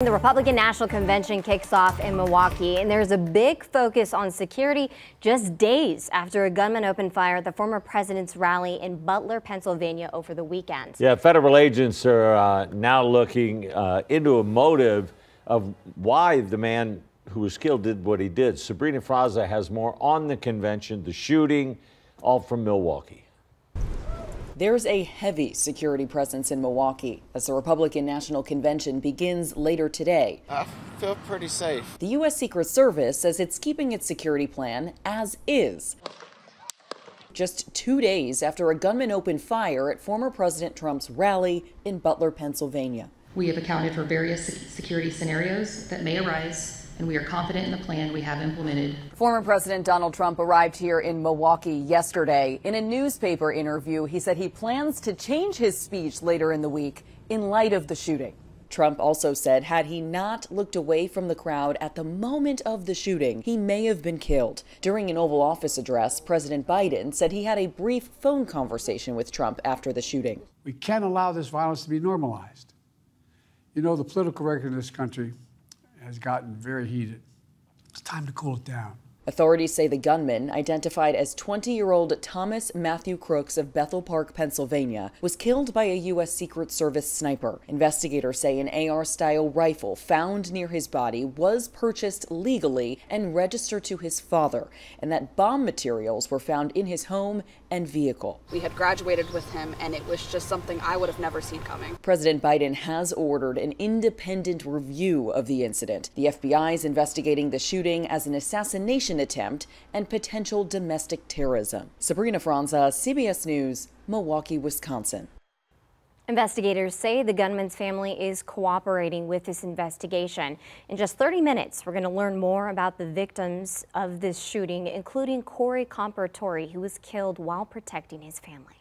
The Republican National Convention kicks off in Milwaukee, and there's a big focus on security just days after a gunman opened fire at the former president's rally in Butler, Pennsylvania over the weekend. Yeah, federal agents are uh, now looking uh, into a motive of why the man who was killed did what he did. Sabrina Franza has more on the convention, the shooting, all from Milwaukee. There's a heavy security presence in Milwaukee as the Republican National Convention begins later today. I feel pretty safe. The U.S. Secret Service says it's keeping its security plan as is. Just two days after a gunman opened fire at former President Trump's rally in Butler, Pennsylvania. We have accounted for various security scenarios that may arise and we are confident in the plan we have implemented. Former President Donald Trump arrived here in Milwaukee yesterday. In a newspaper interview, he said he plans to change his speech later in the week in light of the shooting. Trump also said had he not looked away from the crowd at the moment of the shooting, he may have been killed. During an Oval Office address, President Biden said he had a brief phone conversation with Trump after the shooting. We can't allow this violence to be normalized. You know, the political record in this country has gotten very heated. It's time to cool it down. Authorities say the gunman, identified as 20 year old Thomas Matthew Crooks of Bethel Park, Pennsylvania, was killed by a U.S. Secret Service sniper. Investigators say an AR style rifle found near his body was purchased legally and registered to his father, and that bomb materials were found in his home and vehicle. We had graduated with him, and it was just something I would have never seen coming. President Biden has ordered an independent review of the incident. The FBI is investigating the shooting as an assassination attempt and potential domestic terrorism. Sabrina Franza, CBS News, Milwaukee, Wisconsin. Investigators say the gunman's family is cooperating with this investigation. In just 30 minutes, we're going to learn more about the victims of this shooting, including Corey Comperatore, who was killed while protecting his family.